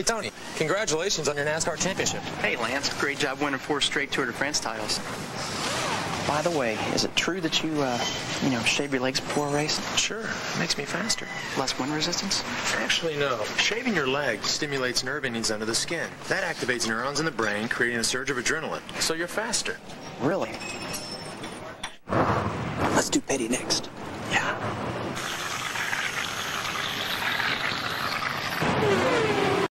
Hey, Tony, congratulations on your NASCAR championship. Hey, Lance. Great job winning four straight Tour de France titles. By the way, is it true that you, uh, you know, shave your legs before a race? Sure, makes me faster. Less wind resistance? Actually, no. Shaving your legs stimulates nerve endings under the skin. That activates neurons in the brain, creating a surge of adrenaline. So you're faster. Really? Let's do Petty next. Yeah.